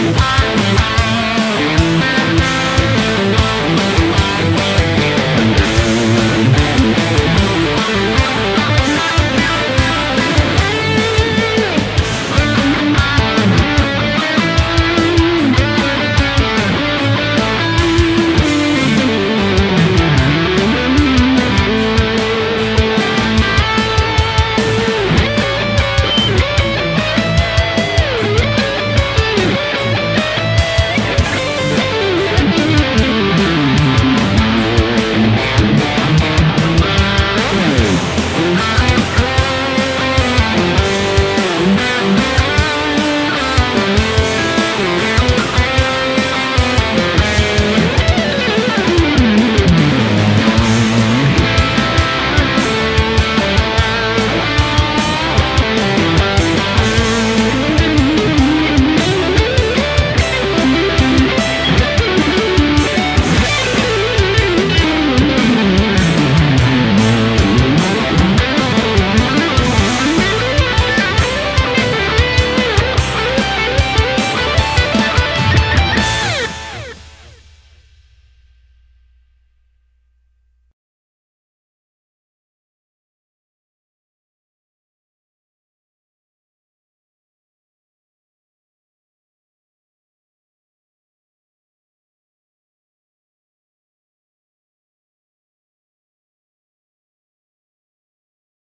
Bye.